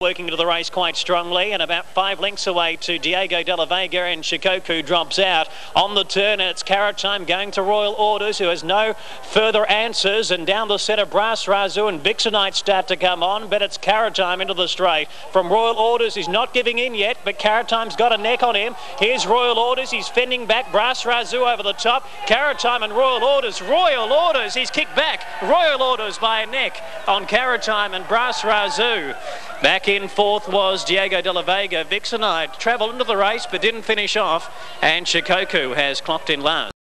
Working into the race quite strongly and about five lengths away to Diego de la Vega and Shikoku drops out. On the turn it's Carrot Time going to Royal Orders who has no further answers and down the centre Brass Razu and Vixenite start to come on but it's Carrot Time into the straight. From Royal Orders he's not giving in yet but Carrot Time's got a neck on him. Here's Royal Orders he's fending back Brass Razu over the top. Carrot Time and Royal Orders. Royal Orders he's kicked back. Royal Orders by a neck on Carrot Time and Brass Razu. Back in fourth was Diego de la Vega. Vixenite travelled into the race but didn't finish off. And Shikoku has clocked in last.